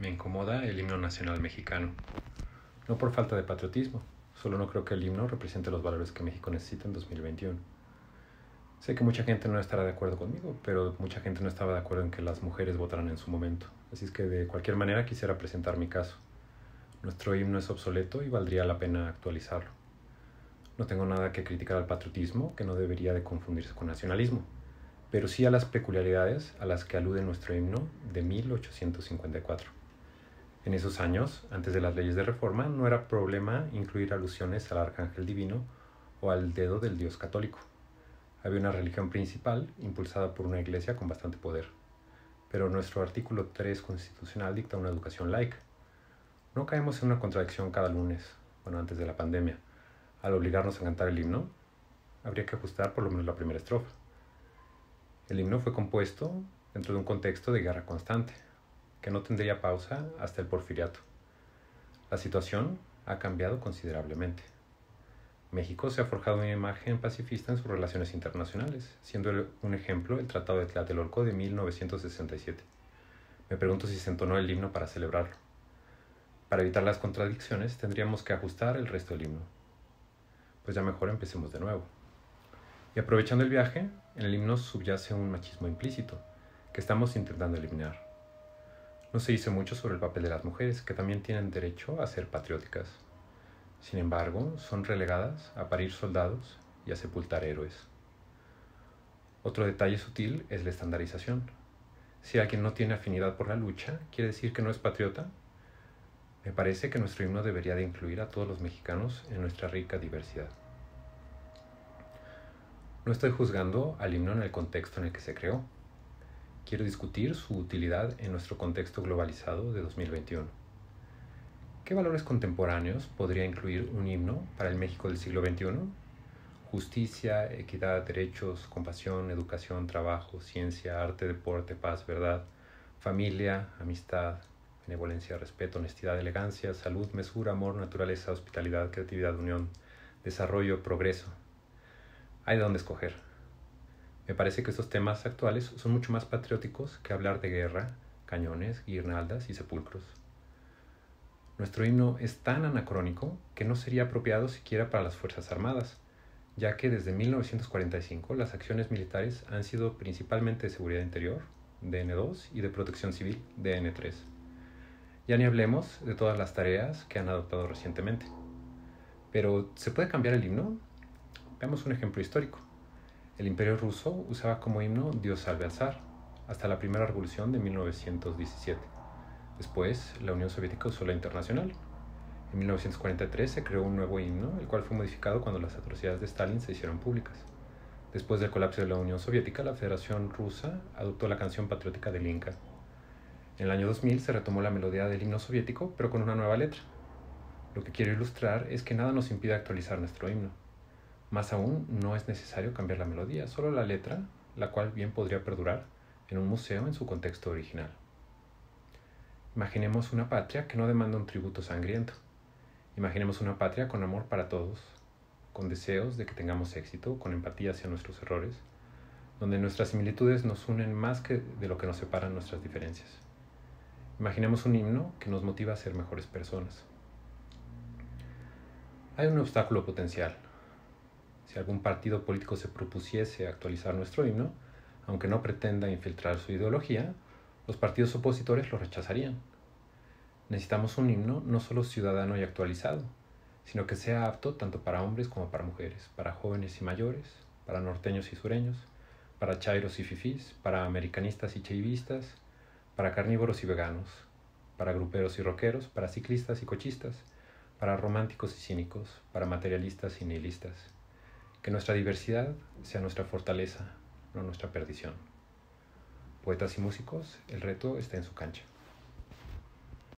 Me incomoda el himno nacional mexicano. No por falta de patriotismo, solo no creo que el himno represente los valores que México necesita en 2021. Sé que mucha gente no estará de acuerdo conmigo, pero mucha gente no estaba de acuerdo en que las mujeres votaran en su momento. Así es que de cualquier manera quisiera presentar mi caso. Nuestro himno es obsoleto y valdría la pena actualizarlo. No tengo nada que criticar al patriotismo, que no debería de confundirse con nacionalismo, pero sí a las peculiaridades a las que alude nuestro himno de 1854. En esos años, antes de las leyes de reforma, no era problema incluir alusiones al arcángel divino o al dedo del dios católico. Había una religión principal impulsada por una iglesia con bastante poder, pero nuestro artículo 3 constitucional dicta una educación laica. No caemos en una contradicción cada lunes, bueno, antes de la pandemia, al obligarnos a cantar el himno, habría que ajustar por lo menos la primera estrofa. El himno fue compuesto dentro de un contexto de guerra constante, que no tendría pausa hasta el porfiriato. La situación ha cambiado considerablemente. México se ha forjado una imagen pacifista en sus relaciones internacionales, siendo un ejemplo el Tratado de Tlatelolco de 1967. Me pregunto si se entonó el himno para celebrarlo. Para evitar las contradicciones, tendríamos que ajustar el resto del himno pues ya mejor empecemos de nuevo. Y aprovechando el viaje, en el himno subyace un machismo implícito que estamos intentando eliminar. No se dice mucho sobre el papel de las mujeres, que también tienen derecho a ser patrióticas. Sin embargo, son relegadas a parir soldados y a sepultar héroes. Otro detalle sutil es la estandarización. Si alguien no tiene afinidad por la lucha, ¿quiere decir que no es patriota? Me parece que nuestro himno debería de incluir a todos los mexicanos en nuestra rica diversidad. No estoy juzgando al himno en el contexto en el que se creó. Quiero discutir su utilidad en nuestro contexto globalizado de 2021. ¿Qué valores contemporáneos podría incluir un himno para el México del siglo XXI? Justicia, equidad, derechos, compasión, educación, trabajo, ciencia, arte, deporte, paz, verdad, familia, amistad, benevolencia, respeto, honestidad, elegancia, salud, mesura, amor, naturaleza, hospitalidad, creatividad, unión, desarrollo, progreso. Hay de dónde escoger. Me parece que estos temas actuales son mucho más patrióticos que hablar de guerra, cañones, guirnaldas y sepulcros. Nuestro himno es tan anacrónico que no sería apropiado siquiera para las Fuerzas Armadas, ya que desde 1945 las acciones militares han sido principalmente de seguridad interior, DN2, y de protección civil, DN3. Ya ni hablemos de todas las tareas que han adoptado recientemente. Pero, ¿se puede cambiar el himno? Veamos un ejemplo histórico. El imperio ruso usaba como himno Dios salve al zar, hasta la primera revolución de 1917. Después, la Unión Soviética usó la internacional. En 1943 se creó un nuevo himno, el cual fue modificado cuando las atrocidades de Stalin se hicieron públicas. Después del colapso de la Unión Soviética, la Federación Rusa adoptó la canción patriótica del Inca, en el año 2000 se retomó la melodía del himno soviético, pero con una nueva letra. Lo que quiero ilustrar es que nada nos impide actualizar nuestro himno. Más aún, no es necesario cambiar la melodía, solo la letra, la cual bien podría perdurar en un museo en su contexto original. Imaginemos una patria que no demanda un tributo sangriento. Imaginemos una patria con amor para todos, con deseos de que tengamos éxito, con empatía hacia nuestros errores, donde nuestras similitudes nos unen más que de lo que nos separan nuestras diferencias. Imaginemos un himno que nos motiva a ser mejores personas. Hay un obstáculo potencial. Si algún partido político se propusiese actualizar nuestro himno, aunque no pretenda infiltrar su ideología, los partidos opositores lo rechazarían. Necesitamos un himno no solo ciudadano y actualizado, sino que sea apto tanto para hombres como para mujeres, para jóvenes y mayores, para norteños y sureños, para chairos y fifís, para americanistas y chaivistas, para carnívoros y veganos, para gruperos y rockeros, para ciclistas y cochistas, para románticos y cínicos, para materialistas y nihilistas. Que nuestra diversidad sea nuestra fortaleza, no nuestra perdición. Poetas y músicos, el reto está en su cancha.